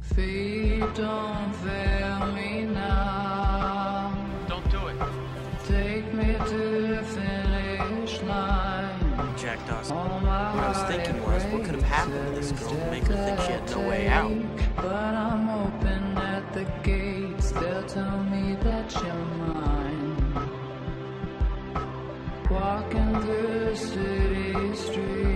Feet don't fail me now. Don't do it. Take me to the finish line. Jack Dawson. What I was thinking was, what could have happened to this girl to make her think she had no way out? But I'm open at the gates. They'll tell me that you're mine. Walking through city streets.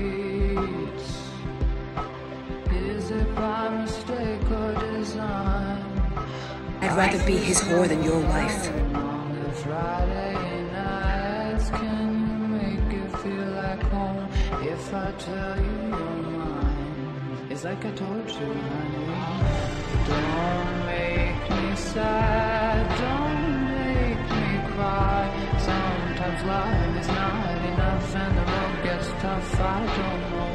I'd rather be his whore than your wife. Like I told you, honey. Don't make me sad, don't make me cry. Sometimes is not enough and the road gets tough. I don't know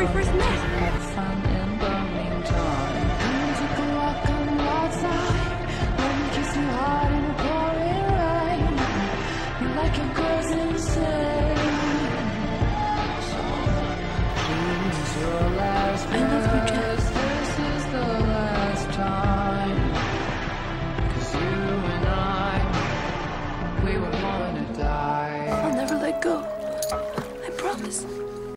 we first met. Had fun in a walk, outside. Kiss hard in the pouring rain. You like girl's insane. Your last I love you, This is the last time. Cause you and I, we were gonna die. I'll never let go. I promise.